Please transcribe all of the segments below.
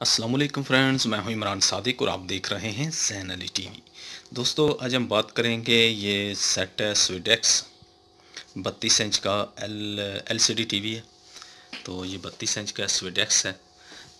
अस्सलाम वालेकुम फ्रेंड्स, मैं हूँ इमरान सादिक और आप देख रहे हैं सैन अली टीवी। दोस्तों, आज हम बात करेंगे ये सेट है स्वीडेक्स बत्तीस इंच का L L C D T V है। तो ये बत्तीस इंच का स्वीडेक्स है।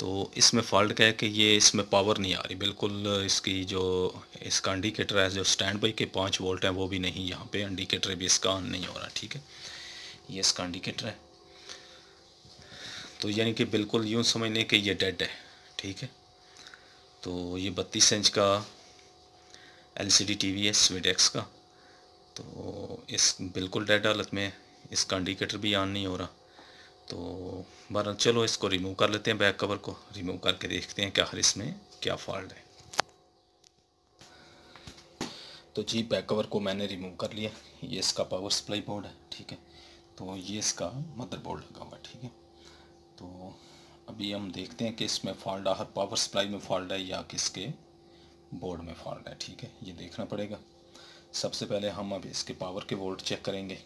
तो इसमें फॉल्ट क्या है कि ये इसमें पावर नहीं आ रही। बिल्कुल इसकी जो, इसका इंडिकेटर है, जो स्टैंड बाई के पाँच वोल्ट हैं, वो भी नहीं यहाँ पे। इंडिकेटर भी इसका ऑन नहीं हो रहा, ठीक है? ये इसका इंडिकेटर है। तो यानी कि बिल्कुल यूँ समझ लें कि ये डेड है। ठीक है? तो ये बत्तीस इंच का L C D T V है स्वीडेक्स का। तो इस बिल्कुल डेड हालत में इसका इंडिकेटर भी ऑन नहीं हो रहा। तो बारह चलो इसको रिमूव कर लेते हैं बैक कवर को। रिमूव करके देखते हैं कि आखिर इसमें क्या फॉल्ट है। तो जी बैक कवर को मैंने रिमूव कर लिया। ये इसका पावर सप्लाई बोर्ड है, ठीक है? तो ये इसका मदरबोर्ड लगा हुआ ठीक है? तो अभी हम देखते हैं कि इसमें फॉल्ट आखिर पावर सप्लाई में फॉल्ट है या किसके बोर्ड में फॉल्ट है, ठीक है? ये देखना पड़ेगा। सबसे पहले हम अभी इसके पावर के वोल्ट चेक करेंगे।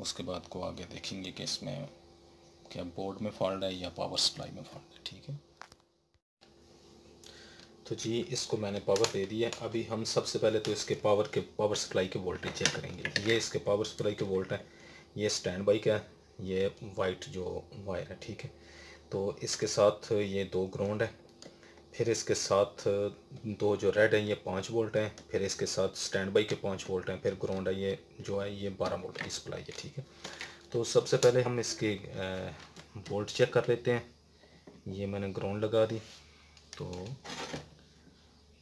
उसके बाद को आगे देखेंगे कि इसमें क्या बोर्ड में फॉल्ट है या पावर सप्लाई में फॉल्ट है, ठीक है? तो जी, इसको मैंने पावर दे दिया। अभी हम सबसे पहले तो इसके पावर के पावर सप्लाई के वोल्टेज चेक करेंगे। ये इसके पावर सप्लाई के वोल्ट है। ये स्टैंड बाई का है। ये वाइट जो वायर है, ठीक है? तो इसके साथ ये दो ग्राउंड है। फिर इसके साथ दो जो रेड हैं, ये पाँच वोल्ट हैं। फिर इसके साथ स्टैंड बाई के पाँच वोल्ट हैं। फिर ग्राउंड है ये, जो है ये बारह वोल्ट की सप्लाई है, ठीक है। तो सबसे पहले हम इसके वोल्ट चेक कर लेते हैं। ये मैंने ग्राउंड लगा दी। तो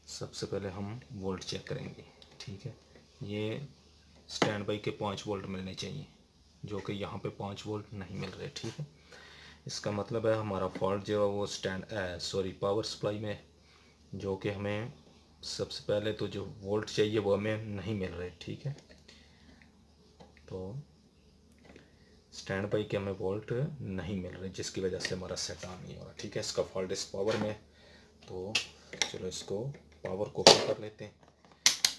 सबसे पहले हम वोल्ट चेक करेंगे, ठीक है। ये स्टैंड बाई के पाँच वोल्ट मिलने चाहिए, जो कि यहाँ पे पाँच वोल्ट नहीं मिल रहे, ठीक है। इसका मतलब है हमारा फॉल्ट जो है वो स्टैंड सॉरी पावर सप्लाई में जो कि हमें सबसे पहले तो जो वोल्ट चाहिए वो हमें नहीं मिल रहे, ठीक है? तो स्टैंड बाई के हमें वोल्ट नहीं मिल रहे, जिसकी वजह से हमारा सेट ऑन नहीं हो रहा, ठीक है? इसका फॉल्ट इस पावर में तो चलो इसको पावर को ओपन कर लेते हैं।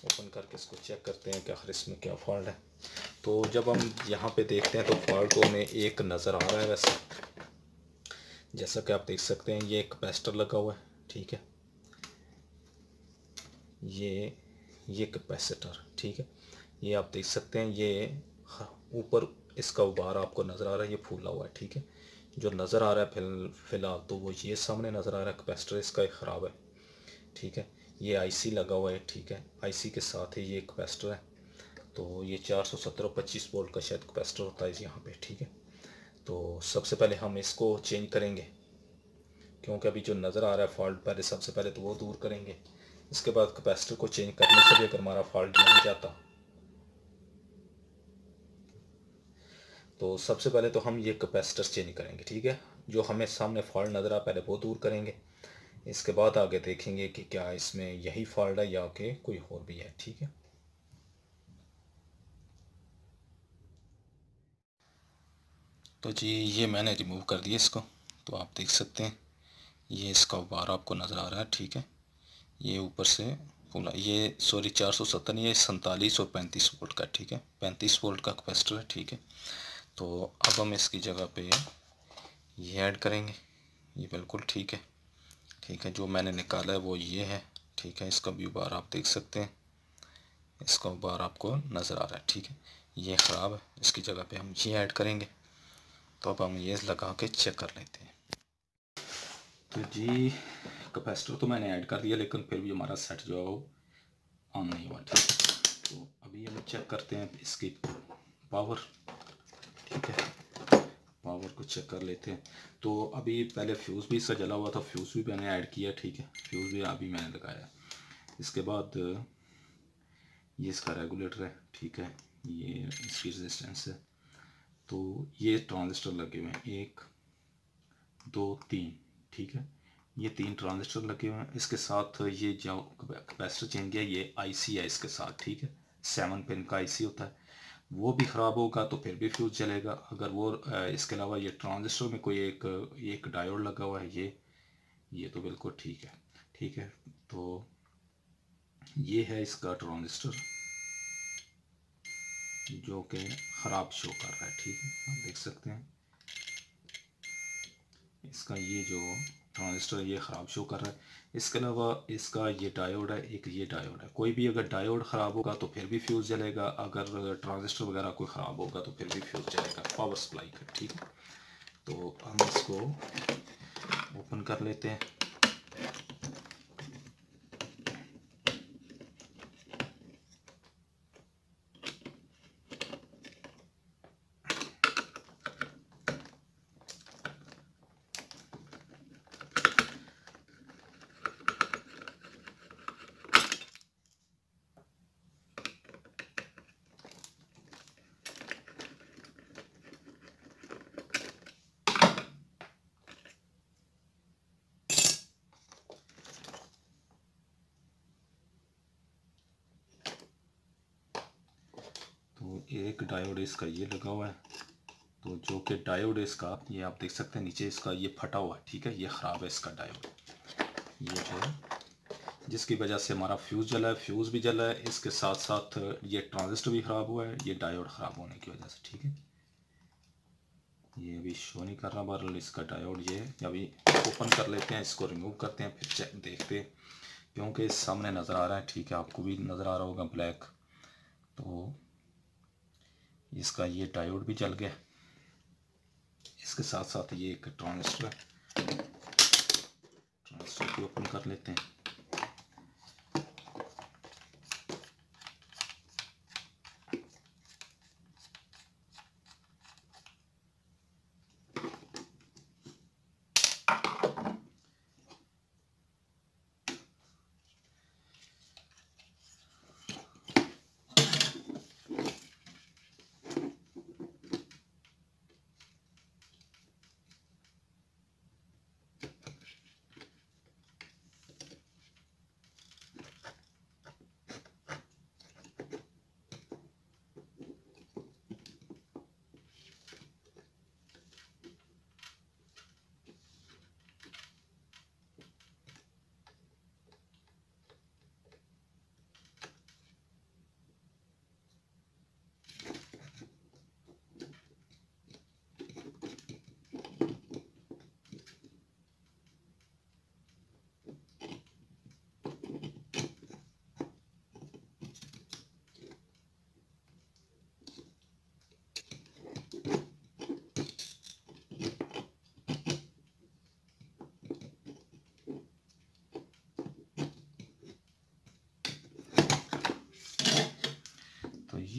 ओपन करके इसको चेक करते हैं कि आखिर इसमें क्या फॉल्ट है। तो जब हम यहाँ पे देखते हैं तो फॉल्ट तो हमें एक नज़र आ रहा है वैसे। जैसा कि आप देख सकते हैं, ये एक कैपेसिटर लगा हुआ है, ठीक है? ये ये कैपेसिटर, ठीक है? ये आप देख सकते हैं, ये ऊपर इसका उबार आपको नज़र आ रहा है, ये फूला हुआ है, ठीक है? जो नज़र आ रहा है फिल, फ़िलहाल तो वो ये सामने नज़र आ रहा है, कैपेसिटर इसका एक ख़राब है, ठीक है? ये आईसी लगा हुआ है, ठीक है? आईसी के साथ ही ये कैपेसिटर है तो ये चार सौ सत्रह पच्चीस वोल्ट का शायद कैपेसिटर होता है यहाँ पे, ठीक है? तो सबसे पहले हम इसको चेंज करेंगे, क्योंकि अभी जो नज़र आ रहा है फॉल्ट पहले सबसे पहले तो वो दूर करेंगे। इसके बाद कैपेसिटर को चेंज करने से भी अगर हमारा फॉल्ट नहीं जाता। तो सबसे पहले तो हम ये कैपेसिटर चेंज करेंगे, ठीक है? जो हमें सामने फॉल्ट नज़र आ पहले वो दूर करेंगे। इसके बाद आगे देखेंगे कि क्या इसमें यही फॉल्ट है या कि कोई और भी है, ठीक है? तो जी, ये मैंने रिमूव कर दिया इसको। तो आप देख सकते हैं, ये इसका बार आपको नज़र आ रहा है, ठीक है? ये ऊपर से फूला ये सॉरी चार सौ सत्तर ये सैंतालीस और पैंतीस वोल्ट का, ठीक है? पैंतीस वोल्ट का कैपेसिटर है, ठीक है? तो अब हम इसकी जगह पे ये ऐड करेंगे। ये बिल्कुल ठीक है। ठीक है, जो मैंने निकाला है वो ये है, ठीक है? इसका भी बार आप देख सकते हैं। इसका बार आपको नज़र आ रहा है, ठीक है? ये ख़राब है। इसकी जगह पे हम ये ऐड करेंगे। तो अब हम ये लगा के चेक कर लेते हैं। तो जी कैपेसिटर तो मैंने ऐड कर दिया, लेकिन फिर भी हमारा सेट जो है वो ऑन नहीं हुआ, ठीक तो अभी हम चेक करते हैं इसकी पावर ठीक है? पावर को चेक कर लेते हैं। तो अभी पहले फ्यूज़ भी इसका जला हुआ था फ्यूज़ भी मैंने ऐड किया, ठीक है? फ्यूज़ भी अभी मैंने लगाया। इसके बाद, ये इसका रेगुलेटर है, ठीक है? ये इसकी रेजिस्टेंस है। तो ये ट्रांजिस्टर लगे हुए हैं। एक, दो, तीन, ठीक है? ये तीन ट्रांजिस्टर लगे हुए हैं। इसके साथ ये जो कैपेसिटर चेंज किया, ये आईसी है इसके साथ, ठीक है? सेवन पिन का आईसी होता है। वो भी ख़राब होगा तो फिर भी फ्यूज चलेगा अगर वो इसके अलावा ये ट्रांजिस्टर में कोई एक एक डायोड लगा हुआ है, ये ये तो बिल्कुल ठीक है ठीक है? तो ये है इसका ट्रांजिस्टर। जो कि ख़राब शो कर रहा है, ठीक है? आप देख सकते हैं। इसका ये जो ट्रांजिस्टर ये ख़राब शो कर रहा है। इसके अलावा इसका ये डायोड है, एक ये डायोड है। कोई भी अगर डायोड ख़राब होगा तो फिर भी फ्यूज़ जलेगा। अगर ट्रांजिस्टर वगैरह कोई ख़राब होगा तो फिर भी फ्यूज़ जलेगा, पावर सप्लाई का, ठीक है? तो हम इसको ओपन कर लेते हैं। एक डायोड इसका ये लगा हुआ है। तो जो कि डायोड इसका, ये आप देख सकते हैं, नीचे इसका ये फटा हुआ है, ठीक है? ये ख़राब है इसका डायोड ये जो है, जिसकी वजह से हमारा फ्यूज़ जला है फ्यूज़ भी जला है, इसके साथ साथ ये ट्रांजिस्टर भी ख़राब हुआ है, ये डायोड ख़राब होने की वजह से, ठीक है? ये अभी शो नहीं कर रहा, बहरहाल इसका डायोड ये अभी ओपन कर लेते हैं, इसको रिमूव करते हैं, फिर चेक देखते हैं, क्योंकि सामने नज़र आ रहा है, ठीक है? आपको भी नज़र आ रहा होगा ब्लैक तो इसका ये डायोड भी चल गया। इसके साथ साथ ये एक ट्रांजिस्टर ट्रांजिस्टर को ओपन कर लेते हैं।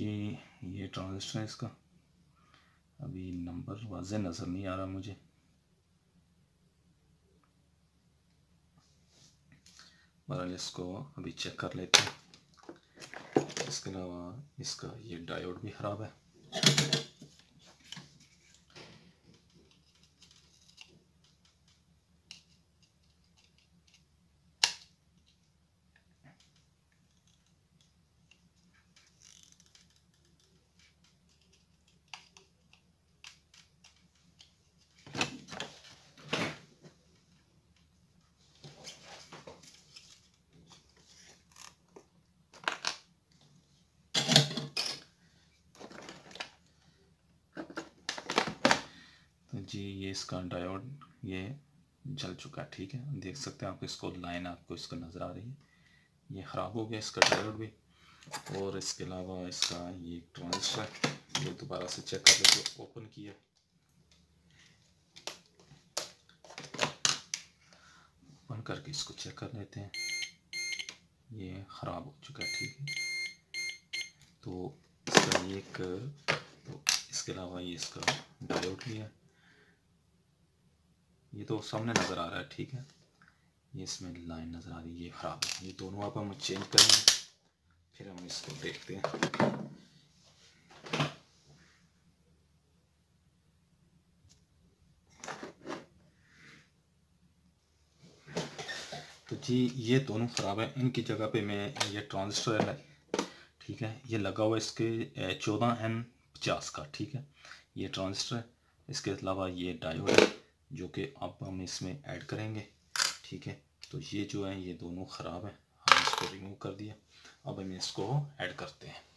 ये ये ट्रांजिस्टर है इसका। अभी नंबर वाज नज़र नहीं आ रहा मुझे। बहरहाल इसको अभी चेक कर लेते हैं। इसके अलावा इसका ये डायोड भी ख़राब है। जी, ये इसका डायोड ये जल चुका है, ठीक है। देख सकते हैं आपको इसको लाइन आपको इसका नज़र आ रही है। ये ख़राब हो गया इसका डायोड भी। और इसके अलावा इसका ये ट्रांजिस्टर ये दोबारा से चेक कर लेते ओपन किया। ओपन करके इसको चेक कर लेते हैं। ये ख़राब हो चुका है, ठीक है। तो इसका एक तो इसके अलावा ये इसका डायोड भी है। ये तो सामने नज़र आ रहा है, ठीक है? ये इसमें लाइन नज़र आ रही है, ये ख़राब है। ये दोनों आप हम चेंज करेंगे, फिर हम इसको देखते हैं। तो जी, ये दोनों ख़राब है। इनकी जगह पे मैं, ये ट्रांजिस्टर है, ठीक है? ये लगा हुआ इसके चौदह एन पचास का, ठीक है? ये ट्रांजिस्टर इसके अलावा ये डायोड है। जो कि अब हम इसमें ऐड करेंगे, ठीक है? तो ये जो है, ये दोनों ख़राब है। हम इसको रिमूव कर दिया। अब हम इसको ऐड करते हैं।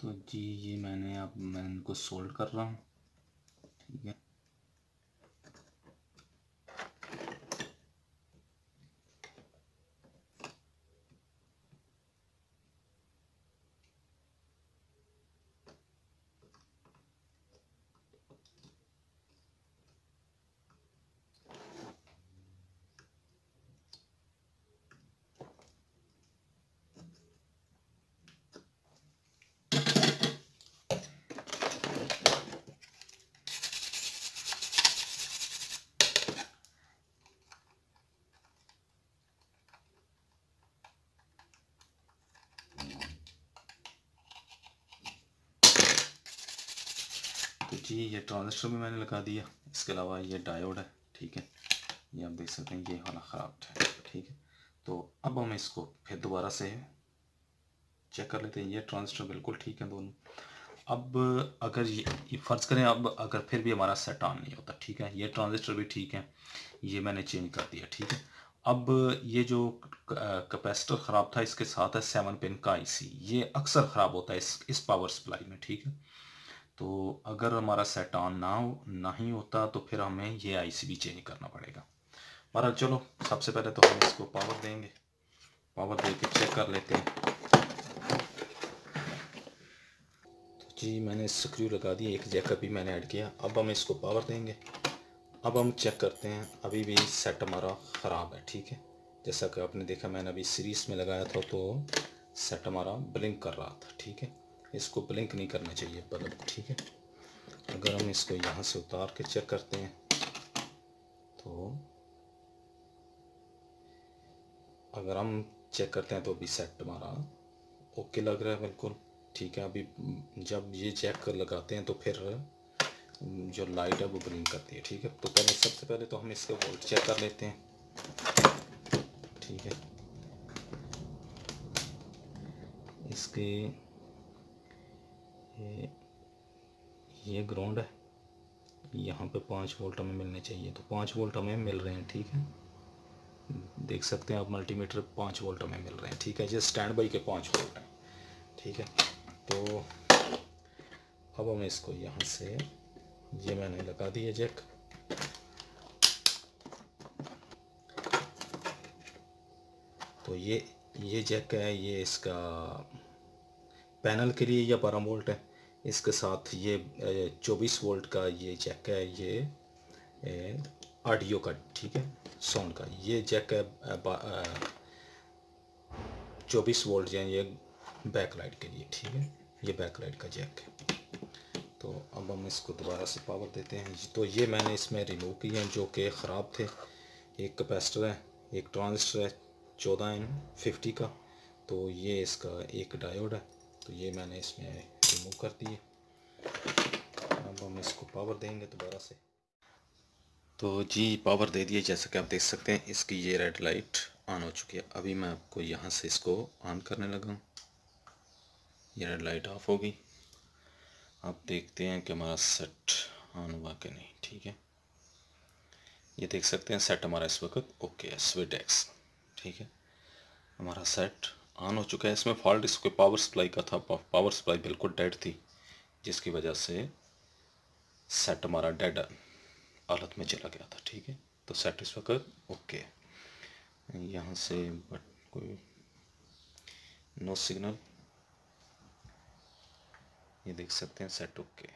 तो जी ये मैंने अब मैं इनको सोल्ड कर रहा हूँ ठीक है तो जी ये ट्रांजिस्टर भी मैंने लगा दिया इसके अलावा ये डायोड है ठीक है? ये आप देख सकते हैं ये वाला ख़राब है ठीक है? तो अब हम इसको फिर दोबारा से चेक कर लेते हैं। ये ट्रांजिस्टर बिल्कुल ठीक है दोनों। अब अगर ये, फ़र्ज़ करें अब अगर फिर भी हमारा सेट ऑन नहीं होता ठीक है? ये ट्रांजिस्टर भी ठीक है ये मैंने चेंज कर दिया ठीक है? अब ये जो कैपेसिटर ख़राब था इसके साथ है सेवन पिन का आईसी ये अक्सर ख़राब होता है इस इस पावर सप्लाई में ठीक है? तो अगर हमारा सेट ऑन ना हो, नहीं होता तो फिर हमें ये आईसी भी चेंज करना पड़ेगा। पर चलो, सबसे पहले तो हम इसको पावर देंगे। पावर दे के चेक कर लेते हैं। तो जी, मैंने स्क्रू लगा दी, एक जैकअप भी मैंने ऐड किया। अब हम इसको पावर देंगे। अब हम चेक करते हैं, अभी भी सेट हमारा ख़राब है, ठीक है? जैसा कि आपने देखा, मैंने अभी सीरीज़ में लगाया था तो सेट हमारा ब्लिंक कर रहा था, ठीक है? इसको ब्लिंक नहीं करना चाहिए बल्ब को, ठीक है? अगर हम इसको यहाँ से उतार के चेक करते हैं तो अगर हम चेक करते हैं तो अभी सेट हमारा ओके लग रहा है बिल्कुल, ठीक है? अभी जब ये चेक कर लगाते हैं तो फिर जो लाइट है वो ब्लिंक करती है, ठीक है? तो पहले, सबसे पहले तो हम इसके वोल्ट चेक कर लेते हैं, ठीक है? इसके ये ये ग्राउंड है। यहाँ पे पाँच वोल्ट हमें मिलने चाहिए। तो पाँच वोल्ट हमें मिल रहे हैं, ठीक है? देख सकते हैं आप मल्टीमीटर पाँच वोल्ट हमें मिल रहे हैं, ठीक है? ये स्टैंड बाई के पाँच वोल्ट हैं, ठीक है? तो अब हम इसको यहाँ से, ये मैंने लगा दिया जैक तो ये ये जैक है, ये इसका पैनल के लिए या बारह वोल्ट है? इसके साथ ये चौबीस वोल्ट का ये जैक है ये ऑडियो का, ठीक है साउंड का। ये जैक है चौबीस वोल्ट ये बैक लाइट के लिए, ठीक है, ये बैक लाइट का जैक है। तो अब हम इसको दोबारा से पावर देते हैं। तो ये मैंने इसमें रिमूव किए हैं जो कि ख़राब थे। एक कैपेसिटर है, एक ट्रांजिस्टर है, चौदह एन फिफ्टी का। तो ये इसका एक डायोड है। तो ये मैंने इसमें रिमूव कर दिए अब हम इसको पावर देंगे दोबारा से। तो जी पावर दे दिए जैसा कि आप देख सकते हैं, इसकी ये रेड लाइट ऑन हो चुकी है। अभी मैं आपको यहाँ से इसको ऑन करने लगा हूँ। ये रेड लाइट ऑफ़ होगी। आप देखते हैं कि हमारा सेट ऑन हुआ कि नहीं, ठीक है? ये देख सकते हैं सेट हमारा इस वक्त ओके है स्विट एक्स ठीक है? हमारा सेट ऑन हो चुका है। इसमें फॉल्ट इसके पावर सप्लाई का था। पावर सप्लाई बिल्कुल डेड थी, जिसकी वजह से सेट हमारा डेड हालत में चला गया था, ठीक है? तो सेट इस वक्त ओके। यहाँ से बट कोई नो सिग्नल। ये देख सकते हैं सेट ओके।